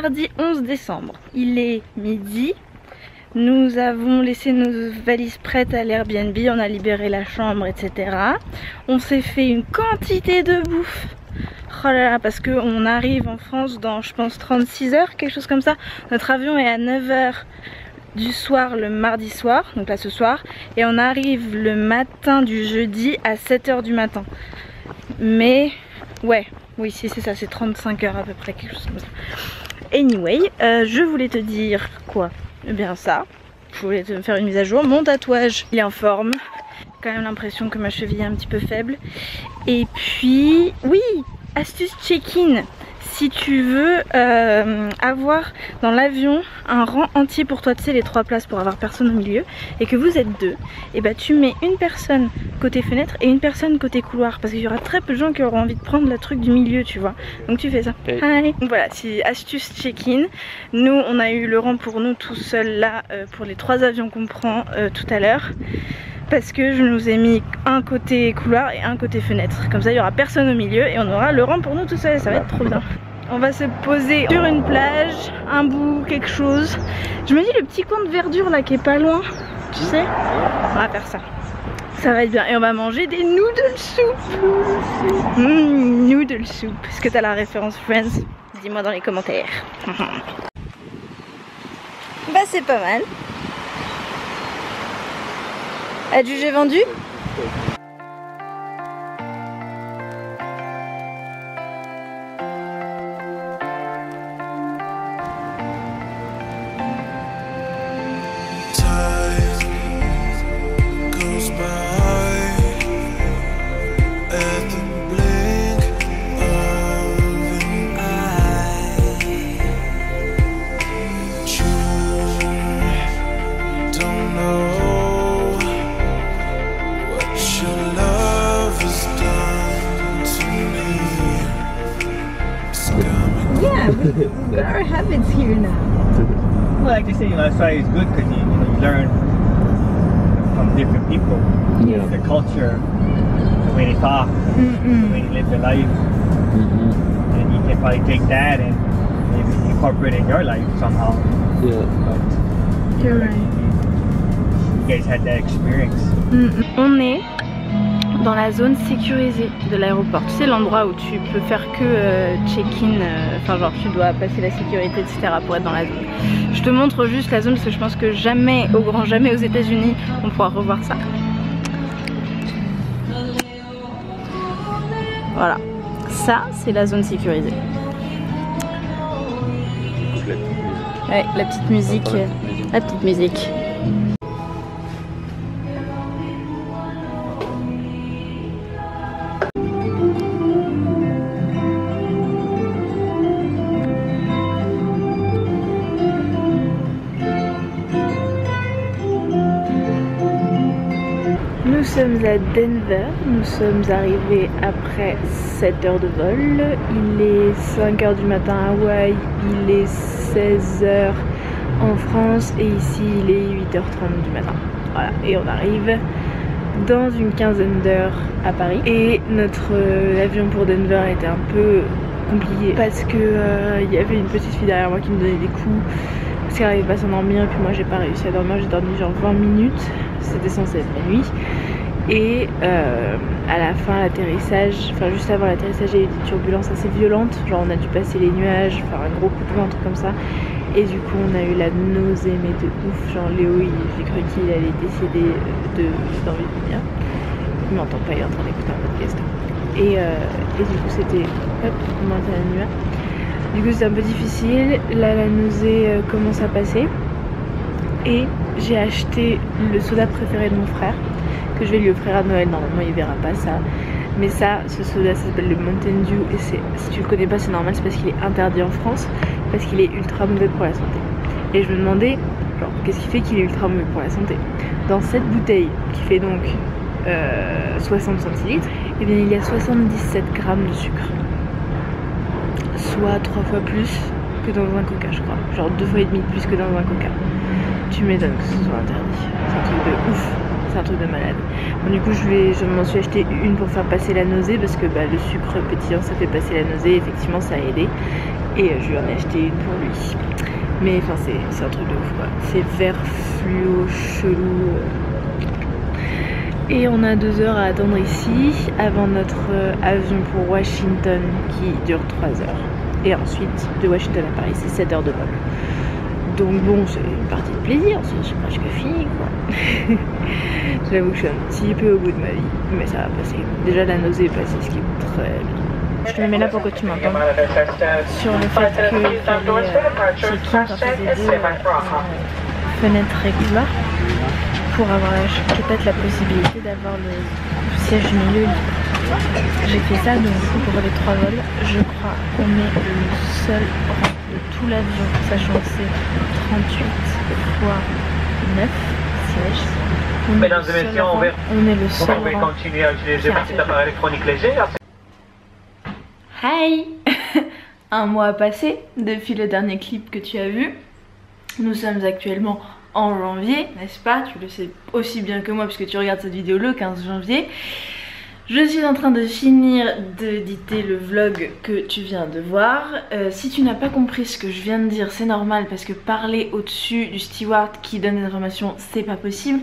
mardi 11 décembre. Il est midi. Nous avons laissé nos valises prêtes à l'Airbnb, on a libéré la chambre, etc. On s'est fait une quantité de bouffe. Oh là là, parce qu'on arrive en France dans, je pense, 36 heures, quelque chose comme ça. Notre avion est à 9 heures du soir le mardi soir, donc là ce soir, et on arrive le matin du jeudi à 7h du matin. Mais ouais, oui si c'est ça, c'est 35 heures à peu près, quelque chose comme ça. Anyway, euh, je voulais te dire quoi? Eh bien ça, je voulais te faire une mise à jour. Mon tatouage, il est en forme. Quand même l'impression que ma cheville est un petit peu faible. Et puis, oui, astuce check-in si tu veux euh, avoir dans l'avion un rang entier pour toi, tu sais les trois places pour avoir personne au milieu et que vous êtes deux, et bah tu mets une personne côté fenêtre et une personne côté couloir parce qu'il y aura très peu de gens qui auront envie de prendre le truc du milieu tu vois. Donc tu fais ça. Hi. voilà, si astuce check-in. Nous on a eu le rang pour nous tout seul là euh, pour les trois avions qu'on prend euh, tout à l'heure parce que je nous ai mis un côté couloir et un côté fenêtre. Comme ça, il y aura personne au milieu et on aura le rang pour nous tout seul. Ça va être trop bien. On va se poser sur une plage, un bout, quelque chose. Je me dis le petit coin de verdure là qui est pas loin, tu sais On va faire ça. Ça va être bien. Et on va manger des noodles soup. Mmh, noodle soup. Est-ce que t'as la référence Friends? Dis-moi dans les commentaires. bah c'est pas mal. Adjugé vendu? Our habits here now. Well, like they say, you know, that's why it's good because you, you, know, you learn from different people. Yeah. The culture, the way they talk, Mm -mm. the way they live their life. Mm-hmm. And you can probably take that and maybe incorporate it in your life somehow. Yeah. But You're like, right. you, you guys had that experience. Mm, On est dans la zone sécurisée de l'aéroport. Tu sais l'endroit où tu peux faire que euh, check-in, euh, enfin genre tu dois passer la sécurité etc pour être dans la zone. Je te montre juste la zone parce que je pense que jamais, au grand jamais aux états unis on pourra revoir ça. Voilà, ça c'est la zone sécurisée. Ouais, la petite musique, la petite musique. Sommes à Denver, nous sommes arrivés après 7 heures de vol. Il est 5 heures du matin à Hawaï, il est 16 heures en France et ici il est 8h30 du matin. Voilà, et on arrive dans une quinzaine d'heures à Paris. Et notre euh, avion pour Denver était un peu compliqué parce que euh, il y avait une petite fille derrière moi qui me donnait des coups parce qu'elle n'arrivait pas à s'endormir et puis moi j'ai pas réussi à dormir, j'ai dormi genre 20 minutes, c'était censé être la nuit. Et euh, à la fin, l'atterrissage, enfin juste avant l'atterrissage, il y a eu des turbulences assez violentes. Genre on a dû passer les nuages, faire un gros coup de vent, un truc comme ça. Et du coup, on a eu la nausée, mais de ouf. Genre Léo, j'ai cru qu'il allait décéder de d'envie de venir. Il m'entend pas, il est en train d'écouter un podcast. Et, euh, et du coup, c'était. Hop, on à la nuit. Du coup, c'est un peu difficile. Là, la nausée euh, commence à passer. Et j'ai acheté le soda préféré de mon frère je vais lui offrir à Noël. Normalement, il verra pas ça. Mais ça, ce soda, ça s'appelle le Mountain Dew. Et si tu le connais pas, c'est normal, c'est parce qu'il est interdit en France. Parce qu'il est ultra mauvais pour la santé. Et je me demandais, genre, qu'est-ce qui fait qu'il est ultra mauvais pour la santé? Dans cette bouteille, qui fait donc euh, 60 centilitres, et bien il y a 77 grammes de sucre. Soit trois fois plus que dans un coca, je crois. Genre deux fois et demi plus que dans un coca. Tu m'étonnes que ce soit interdit. C'est un truc de ouf. C'est un truc de malade. Bon, du coup je, vais, je m'en suis acheté une pour faire passer la nausée parce que bah, le sucre pétillant ça fait passer la nausée, effectivement ça a aidé. Et euh, je lui en ai acheté une pour lui. Mais enfin c'est un truc de ouf quoi. C'est vert fluo, chelou. Et on a deux heures à attendre ici avant notre euh, avion pour Washington qui dure 3 heures. Et ensuite de Washington à Paris c'est 7 heures de vol. Donc bon, c'est une partie de plaisir, c'est presque fini quoi. J'avoue que je suis un petit peu au bout de ma vie, mais ça va passer. Déjà la nausée est passée, ce qui est très bien. Je me mets là pour que tu m'entendes sur le fait que fallait checker quand faisait deux fenêtres régulaires pour avoir peut-être la possibilité d'avoir le siège milieu J'ai fait ça donc du coup pour les trois vols, je crois qu'on est le seul rang de tout l'avion, sachant que c'est 38 fois 9 On Mesdames et messieurs, on, on est le seul Vous pouvez continuer à utiliser petit appareil électronique léger. Hi Un mois a passé depuis le dernier clip que tu as vu. Nous sommes actuellement en janvier, n'est-ce pas? Tu le sais aussi bien que moi puisque tu regardes cette vidéo le 15 janvier. Je suis en train de finir d'éditer le vlog que tu viens de voir. Euh, si tu n'as pas compris ce que je viens de dire, c'est normal parce que parler au-dessus du steward qui donne des informations, c'est pas possible.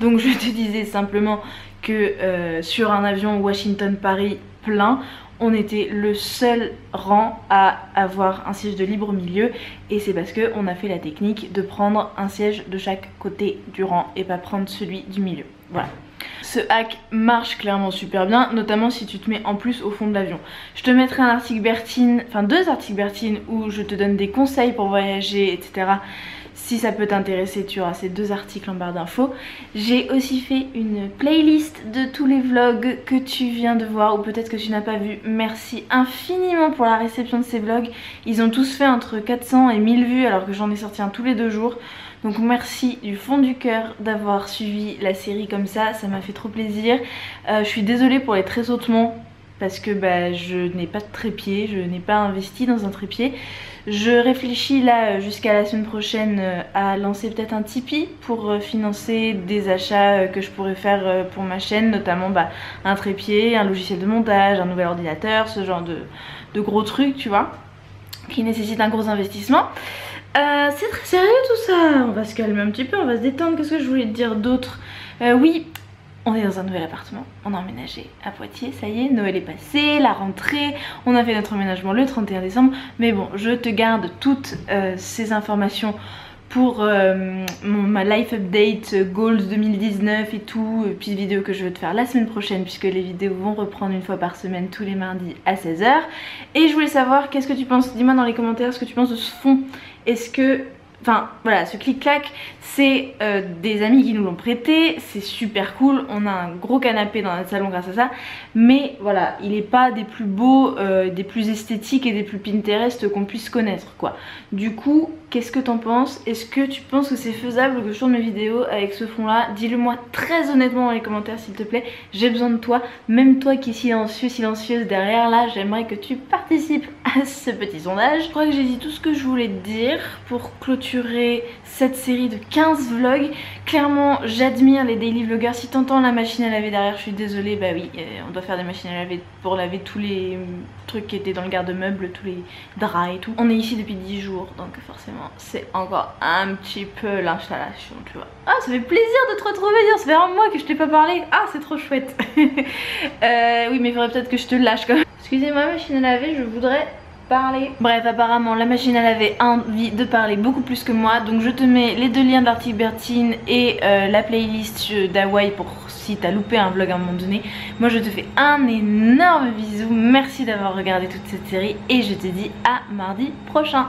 Donc je te disais simplement que euh, sur un avion Washington-Paris plein, on était le seul rang à avoir un siège de libre milieu et c'est parce qu'on a fait la technique de prendre un siège de chaque côté du rang et pas prendre celui du milieu. Voilà. Ce hack marche clairement super bien, notamment si tu te mets en plus au fond de l'avion. Je te mettrai un article Bertine, enfin deux articles Bertine où je te donne des conseils pour voyager, etc. Si ça peut t'intéresser, tu auras ces deux articles en barre d'infos. J'ai aussi fait une playlist de tous les vlogs que tu viens de voir ou peut-être que tu n'as pas vu. Merci infiniment pour la réception de ces vlogs. Ils ont tous fait entre 400 et 1000 vues alors que j'en ai sorti un tous les deux jours. Donc merci du fond du cœur d'avoir suivi la série comme ça, ça m'a fait trop plaisir. Euh, je suis désolée pour les tressautements parce que bah, je n'ai pas de trépied, je n'ai pas investi dans un trépied. Je réfléchis là jusqu'à la semaine prochaine euh, à lancer peut-être un Tipeee pour euh, financer des achats euh, que je pourrais faire pour ma chaîne, notamment bah, un trépied, un logiciel de montage, un nouvel ordinateur, ce genre de, gros trucs, tu vois, qui nécessitent un gros investissement. C'est très sérieux tout ça, on va se calmer un petit peu, on va se détendre, qu'est-ce que je voulais te dire d'autre? Oui, on est dans un nouvel appartement, on a emménagé à Poitiers, ça y est, Noël est passé, la rentrée, on a fait notre emménagement le 31 décembre, mais bon, je te garde toutes euh, ces informations pour euh, ma life update, euh, goals 2019 et tout, puis vidéo que je veux te faire la semaine prochaine puisque les vidéos vont reprendre une fois par semaine tous les mardis à 16h. Et je voulais savoir qu'est-ce que tu penses, dis-moi dans les commentaires ce que tu penses de ce fond. Est-ce que Enfin voilà, ce clic-clac, c'est euh, des amis qui nous l'ont prêté, c'est super cool, on a un gros canapé dans notre salon grâce à ça, mais voilà, il n'est pas des plus beaux, euh, des plus esthétiques et des plus Pinterest qu'on puisse connaître quoi. Du coup, qu'est-ce que t'en penses? Est-ce que tu penses que c'est faisable que je tourne mes vidéos avec ce fond là Dis-le moi très honnêtement dans les commentaires s'il te plaît, j'ai besoin de toi, même toi qui es silencieux, silencieuse derrière là, j'aimerais que tu participes à ce petit sondage. Je crois que j'ai dit tout ce que je voulais te dire pour clôturer cette série de 15 vlogs. Clairement, j'admire les daily vloggers. Si t'entends la machine à laver derrière, je suis désolée. Bah oui, euh, on doit faire des machines à laver pour laver tous les trucs qui étaient dans le garde-meuble, tous les draps et tout. On est ici depuis 10 jours, donc forcément, c'est encore un petit peu l'installation, tu vois. Ah, ça fait plaisir de te retrouver, ça fait un mois que je t'ai pas parlé. Ah, c'est trop chouette. euh, oui, mais il faudrait peut-être que je te lâche quand même. Excusez-moi, machine à laver, je voudrais Bref, apparemment la machine elle avait envie de parler beaucoup plus que moi. Donc je te mets les deux liens de Bertine et euh, la playlist d'Hawaii pour si t'as loupé un vlog à un moment donné. Moi je te fais un énorme bisou. Merci d'avoir regardé toute cette série et je te dis à mardi prochain.